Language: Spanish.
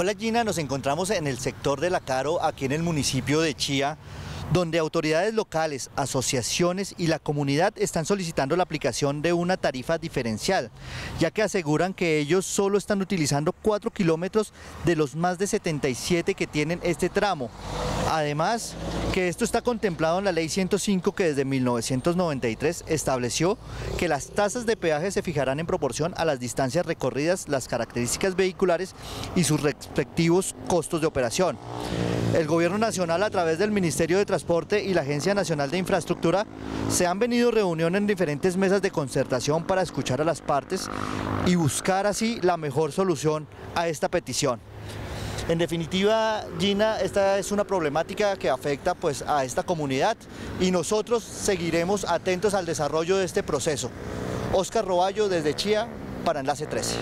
Hola Gina, nos encontramos en el sector de La Caro, aquí en el municipio de Chía, donde autoridades locales, asociaciones y la comunidad están solicitando la aplicación de una tarifa diferencial, ya que aseguran que ellos solo están utilizando 4 kilómetros de los más de 77 que tienen este tramo. Además, que esto está contemplado en la Ley 105 que desde 1993 estableció que las tasas de peaje se fijarán en proporción a las distancias recorridas, las características vehiculares y sus respectivos costos de operación. El Gobierno Nacional a través del Ministerio de Transporte y la Agencia Nacional de Infraestructura se han venido reuniones en diferentes mesas de concertación para escuchar a las partes y buscar así la mejor solución a esta petición. En definitiva, Gina, esta es una problemática que afecta pues, a esta comunidad y nosotros seguiremos atentos al desarrollo de este proceso. Oscar Roballo desde Chía para Enlace 13.